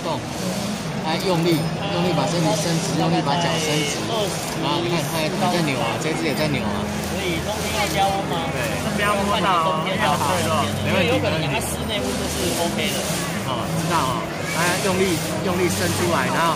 动，他用力，用力把身体伸直，用力把脚伸直。然后看它也在扭啊，这只也在扭啊。所以冬天要加温吗？对，不要摸到，冬天要好一点，问题有可能它室内温度是 OK 的。好，知道哦。他用力用力伸出来，然后